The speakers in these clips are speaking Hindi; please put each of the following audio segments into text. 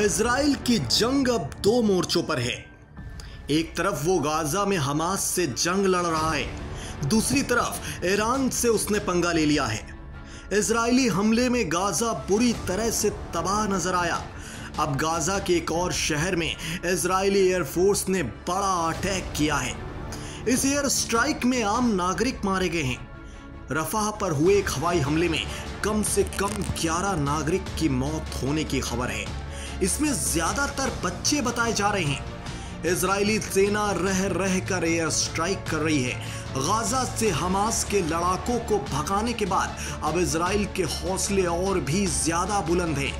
इसराइल की जंग अब दो मोर्चों पर है। एक तरफ़ वो गाजा में हमास से जंग लड़ रहा है, दूसरी तरफ़ ईरान से उसने पंगा ले लिया है। इसराइली हमले में गाजा बुरी तरह से तबाह नज़र आया। अब गाजा के एक और शहर में इसराइली एयरफोर्स ने बड़ा अटैक किया है। इस एयर स्ट्राइक में आम नागरिक मारे गए हैं। रफाह पर हुए एक हवाई हमले में कम से कम 11 नागरिक की मौत होने की खबर है। इसमें ज़्यादातर बच्चे बताए जा रहे हैं। इजरायली सेना रह रह कर एयर स्ट्राइक कर रही है। गाजा से हमास के लड़ाकों को भगाने के बाद अब इसराइल के हौसले और भी ज़्यादा बुलंद हैं।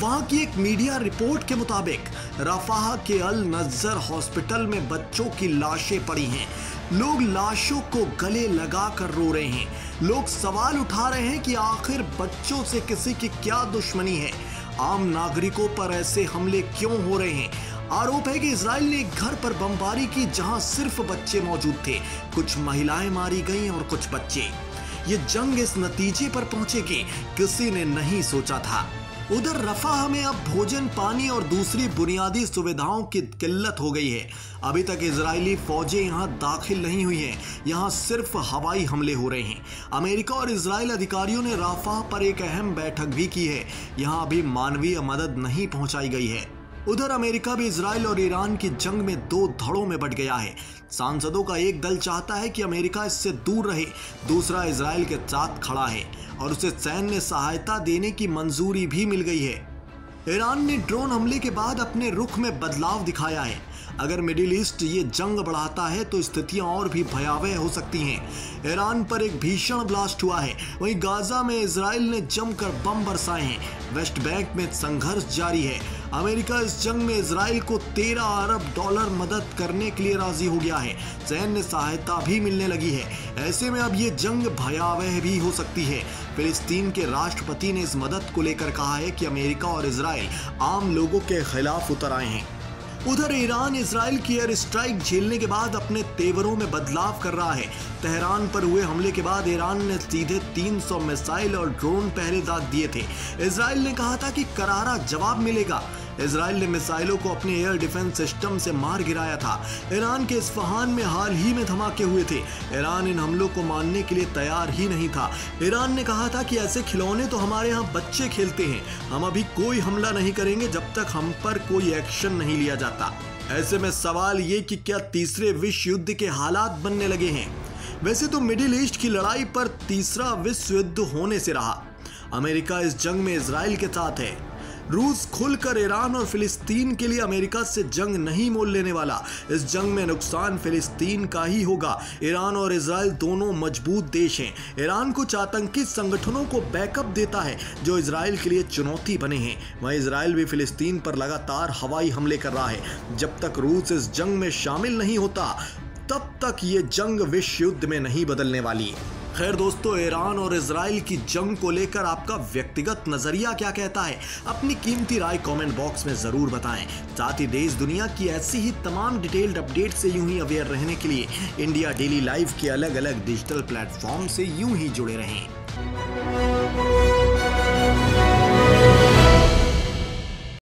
वहाँ की एक मीडिया रिपोर्ट के मुताबिक, रफाह के अल नज़र हॉस्पिटल में बच्चों की लाशें पड़ी हैं। लोग लाशों को गले लगा कर रो रहे हैं। लोग सवाल उठा रहे हैं कि आखिर बच्चों से किसी की क्या दुश्मनी है? आम नागरिकों पर ऐसे हमले क्यों हो रहे हैं? आरोप है कि इसराइल ने एक घर पर बमबारी की जहाँ सिर्फ़ बच्चे मौजूद थे। कुछ महिलाएँ मारी गईं और कुछ बच्चे। ये जंग इस नतीजे पर पहुंचेगी, किसी ने नहीं सोचा था। उधर रफाह में अब भोजन, पानी और दूसरी बुनियादी सुविधाओं की किल्लत हो गई है। अभी तक इजरायली फौजें यहाँ दाखिल नहीं हुई हैं। यहाँ सिर्फ़ हवाई हमले हो रहे हैं। अमेरिका और इसराइल अधिकारियों ने राफाह पर एक अहम बैठक भी की है। यहाँ अभी मानवीय मदद नहीं पहुंचाई गई है। उधर अमेरिका भी इसराइल और ईरान की जंग में दो धड़ों में बट गया है। सांसदों का एक दल चाहता है कि अमेरिका इससे दूर रहे, दूसरा इसराइल के साथ खड़ा है और उसे सैन्य सहायता देने की मंजूरी भी मिल गई है। ईरान ने ड्रोन हमले के बाद अपने रुख में बदलाव दिखाया है। अगर मिडिल ईस्ट ये जंग बढ़ाता है तो स्थितियाँ और भी भयावह हो सकती हैं। ईरान पर एक भीषण ब्लास्ट हुआ है। वहीं गाजा में इसराइल ने जमकर बम बरसाए हैं। वेस्ट बैंक में संघर्ष जारी है। अमेरिका इस जंग में इसराइल को 13 अरब डॉलर मदद करने के लिए राज़ी हो गया है। सैन्य सहायता भी मिलने लगी है। ऐसे में अब ये जंग भयावह भी हो सकती है। फिलिस्तीन के राष्ट्रपति ने इस मदद को लेकर कहा है कि अमेरिका और इसराइल आम लोगों के खिलाफ उतर आए हैं। उधर ईरान इसराइल की एयर स्ट्राइक झेलने के बाद अपने तेवरों में बदलाव कर रहा है। तेहरान पर हुए हमले के बाद ईरान ने सीधे 300 मिसाइल और ड्रोन पहले दाग दिए थे। इसराइल ने कहा था कि करारा जवाब मिलेगा। इसराइल ने मिसाइलों को अपने एयर डिफेंस सिस्टम से मार गिराया था। ईरान के इस्फहान में हाल ही में धमाके हुए थे। ईरान इन हमलों को मानने के लिए तैयार ही नहीं था। ईरान ने कहा था कि ऐसे खिलौने तो हमारे यहाँ बच्चे खेलते हैं। हम अभी कोई हमला नहीं करेंगे जब तक हम पर कोई एक्शन नहीं लिया जाता। ऐसे में सवाल ये कि क्या तीसरे विश्व युद्ध के हालात बनने लगे हैं? वैसे तो मिडिल ईस्ट की लड़ाई पर तीसरा विश्व युद्ध होने से रहा। अमेरिका इस जंग में इसराइल के साथ है। रूस खुलकर ईरान और फिलिस्तीन के लिए अमेरिका से जंग नहीं मोल लेने वाला। इस जंग में नुकसान फिलिस्तीन का ही होगा। ईरान और इसराइल दोनों मज़बूत देश हैं। ईरान कुछ आतंकी संगठनों को बैकअप देता है, जो इसराइल के लिए चुनौती बने हैं। वहीं इसराइल भी फिलिस्तीन पर लगातार हवाई हमले कर रहा है। जब तक रूस इस जंग में शामिल नहीं होता, तब तक ये जंग विश्व युद्ध में नहीं बदलने वाली। खैर दोस्तों, ईरान और इसराइल की जंग को लेकर आपका व्यक्तिगत नज़रिया क्या कहता है? अपनी कीमती राय कमेंट बॉक्स में ज़रूर बताएँ। साथ ही देश दुनिया की ऐसी ही तमाम डिटेल्ड अपडेट से यूँ ही अवेयर रहने के लिए इंडिया डेली लाइव के अलग अलग डिजिटल प्लेटफॉर्म से यूँ ही जुड़े रहें।